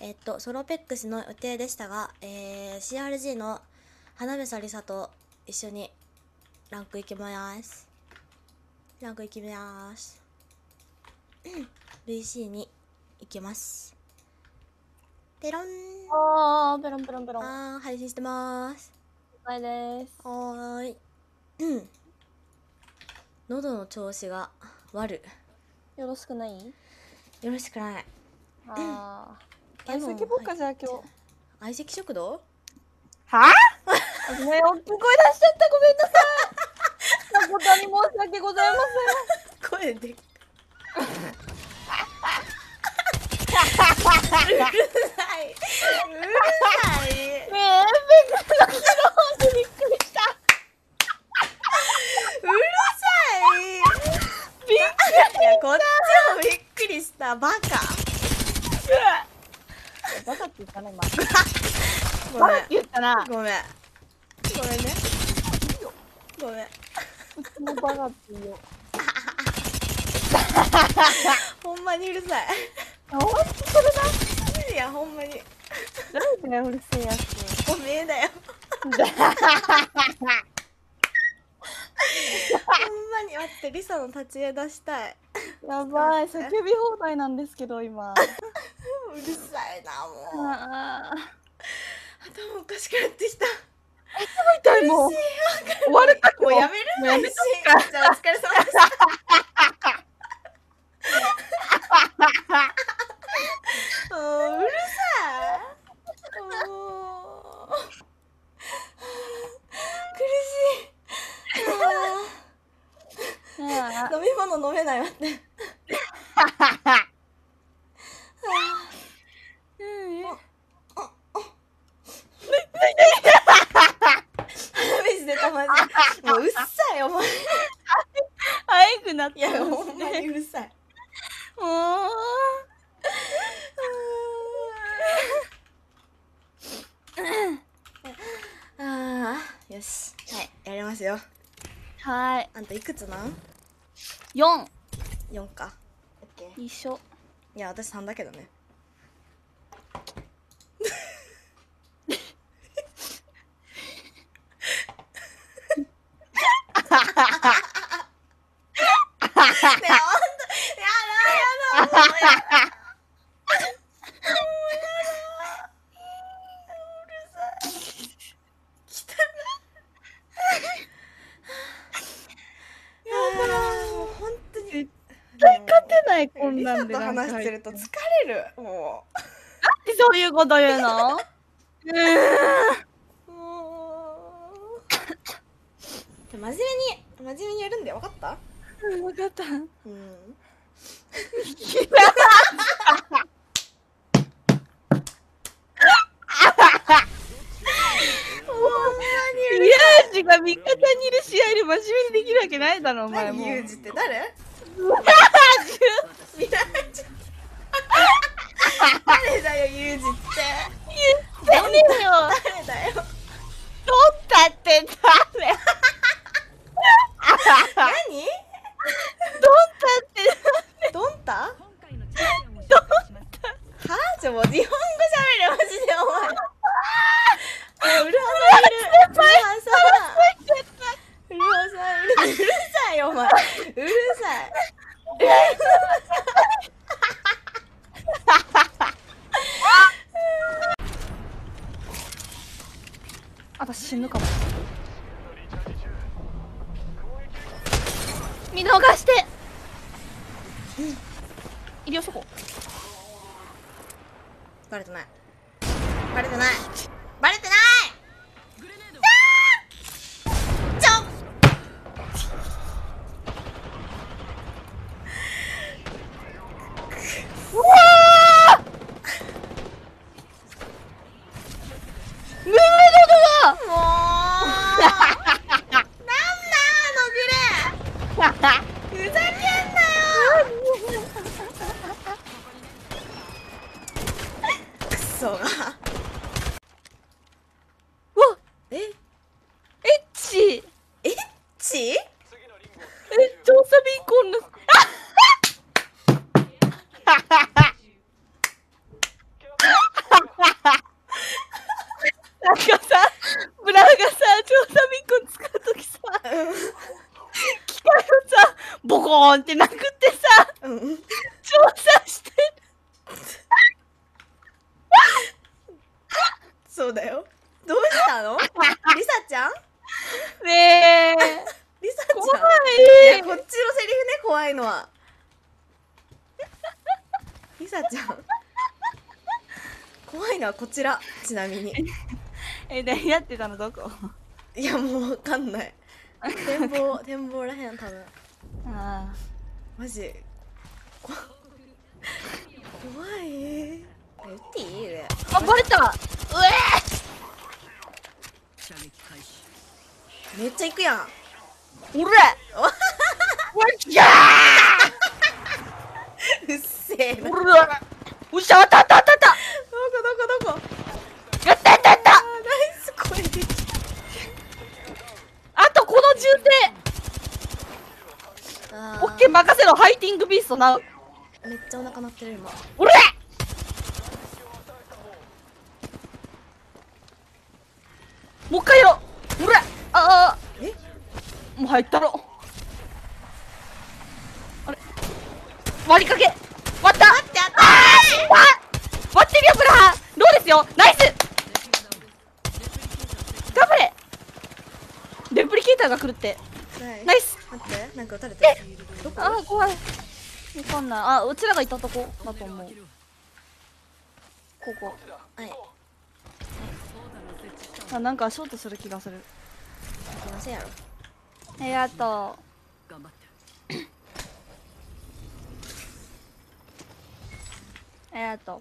えっとソロペックスの予定でしたが、えー、CRG の花部さりさと一緒にランク行きます。ランク行きます。VC に行きます。ペロン。あー、ペロンペロンペロン。あー配信してます。了解です。はーい。うん。喉の調子が悪よろしくない？よろしくない。あー。相席ぼっかじゃあ今日。相席食堂？は？ごめん、大きい声出しちゃった。ごめんなさい。誠に申し訳ございま声で うるさいうるさいせん。ねえ、ペグの白星びっくりした。うるさいびっいやこっちもびっくりしたバカくり。バカ って言ったな、今。ごめん言ったな。ごめんごめんねごめんもうバカって言うよ。ほんまにうるさいあ、ほんとそれだ。いやほんまになんだよ、うるせえやつ。おめえだよ ほんまに待ってリサの立ち絵出したいやばい、叫び放題なんですけど、今。うるさいなもう。あ頭おかしくなってきた。ー痛いもう。終わる。かもうやめるもうやめ配信じゃあお疲れ様でしたもううるさい。もう。苦しい。飲み物飲めない。待って鼻水出たマジもううっさいお前早くなっていやほんまにうるさい。もうああよし。はいやりますよ。はい。あんたいくつなん？四 ?4 か。一緒。いや私3だけどね ねえほんとやだやだもうやだやだもう本当に絶対勝てないこんリサなんでと話してると疲れるもそういうこと言うの？う。うもう真面目に真面目にやるんで分かった？ーん分かった。うん。ユージが味方にいる試合で真面目にできるわけないだろお前もユージって誰？ユージミラージュ誰だよユージって言ってねよ誰だよ取ったってダメ何？取ったってドンタはあちょもう日本語喋れマジでお前おいうるはさんいるうるはさんうるはさんうるうるさいよお前うるさい私死ぬかも。見逃して。医療そこバレてないバレてない。バレてないえ？エッチ？エッチ？え調査ビンコンの。なんかさブラウがさ調査ビンコン使う時さ、うん、機械をさボコーンってなくってさ、調査してそうだよ。どうしたの？リサちゃん？る。ねえ。リサちゃん。怖い。こっちのセリフね怖いのは。リサちゃん。怖いのはこちらちなみに。え、何やってたの？どこ？いやもうわかんない。展望展望らへん多分。あマジ。こ怖い。え言っていい上あ。あ、バレた。うめっちゃ行くやん。えおれわっしゃうっせえおらうっしゃ、あったあったあったあった。どこどこどこ？やったやったやった。ナイス声できあとこの銃たでオッケー任せろハイティングビーストなうめっちゃお腹鳴ってる今。おれもう一回やろうもう入ったろ。あれ。割りかけ。割った。割ってやった割ってるよブラハンローですよ。ナイス。頑張れ。レプリケーターが来るって。ナイス。待って。なんか撃たれてるどこ？あー怖い。わかんない。あうちらがいたとこ。だと思う。ここ。はい。あなんかショートする気がする。行きませんやろありがとう。ありがとう